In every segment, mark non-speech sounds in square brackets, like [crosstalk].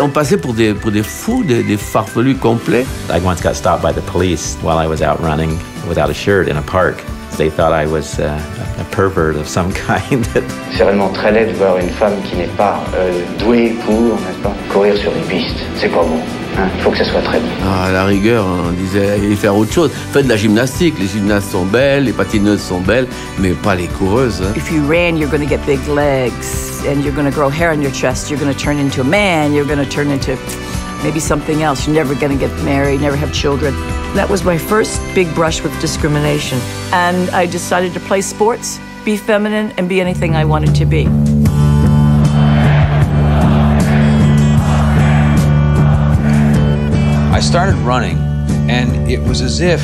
On passait pour des, pour des fous, des, des farfelus complets. I once got stopped by the police while I was out running without a shirt in a park. They thought I was uh, a pervert of some [laughs] kind. C'est vraiment très laid de voir une femme qui n'est pas euh, douée pour, n'est-ce pas, courir sur une piste. C'est pas bon. Hein. Il faut que ça soit très bon. Ah, à la rigueur, on disait allez faire autre chose. Faites de la gymnastique. Les gymnastes sont belles, les patineuses sont belles, mais pas les coureuses. hein. If you ran, you're going to get big legs and you're going to grow hair on your chest. You're going to turn into a man. You're going to turn into maybe something else. You're never going to get married, never have children. That was my first big brush with discrimination. And I decided to play sports, be feminine, and be anything I wanted to be. I started running, and it was as if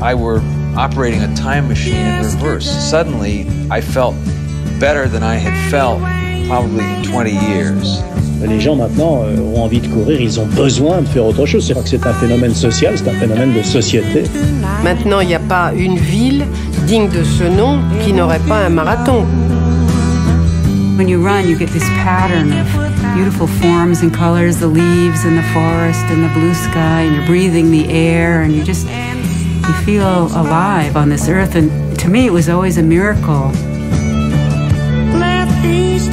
I were operating a time machine in reverse. Suddenly, I felt better than I had felt probably in 20 years. Les gens maintenant euh, ont envie de courir, ils ont besoin de faire autre chose. C'est que c'est un phénomène social, c'est un phénomène de société. Maintenant, il n'y a pas une ville digne de ce nom qui n'aurait pas un marathon. When you run, you get this pattern of beautiful forms and colors, the leaves and the forest and the blue sky, and you're breathing the air, and you just you feel alive on this earth. And to me, it was always a miracle. Let these